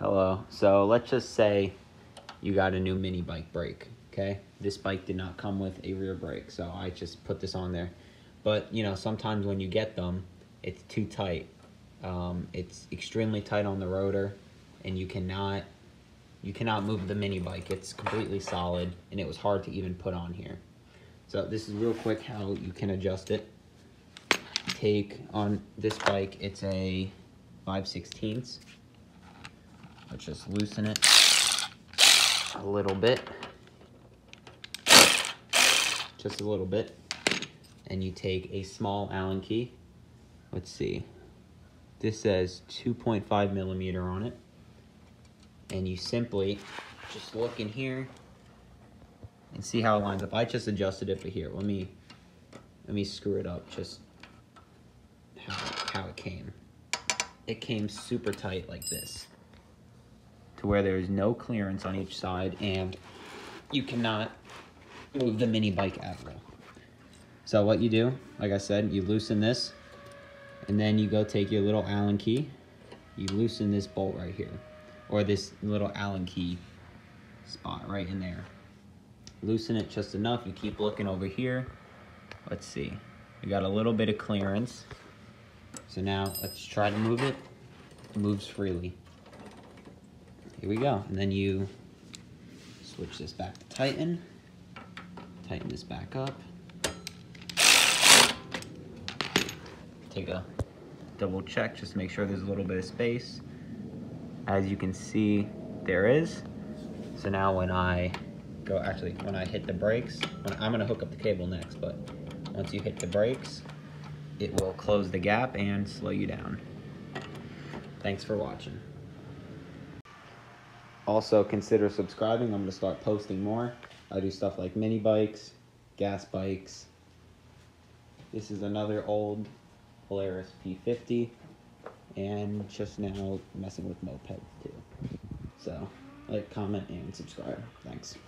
Hello. So let's just say you got a new mini bike brake, okay? This bike did not come with a rear brake, so I just put this on there. But, you know, sometimes when you get them, it's too tight. Um, it's extremely tight on the rotor, and you cannot you cannot move the mini bike. It's completely solid, and it was hard to even put on here. So this is real quick how you can adjust it. Take on this bike, it's a 5 16ths. Let's just loosen it a little bit. Just a little bit. And you take a small Allen key. Let's see. This says 2.5 millimeter on it. And you simply just look in here and see how it lines up. I just adjusted it for here. Let me let me screw it up just how, how it came. It came super tight like this to where there is no clearance on each side and you cannot move the mini bike at all. So what you do, like I said, you loosen this and then you go take your little Allen key, you loosen this bolt right here or this little Allen key spot right in there. Loosen it just enough, you keep looking over here. Let's see, we got a little bit of clearance. So now let's try to move it. It moves freely. Here we go. And then you switch this back to tighten. Tighten this back up. Take a double check, just make sure there's a little bit of space. As you can see, there is. So now when I go, actually, when I hit the brakes, I'm gonna hook up the cable next, but once you hit the brakes, it will close the gap and slow you down. Thanks for watching. Also consider subscribing. I'm going to start posting more. I do stuff like mini bikes, gas bikes. This is another old Polaris P50 and just now messing with mopeds too. So like, comment, and subscribe. Thanks.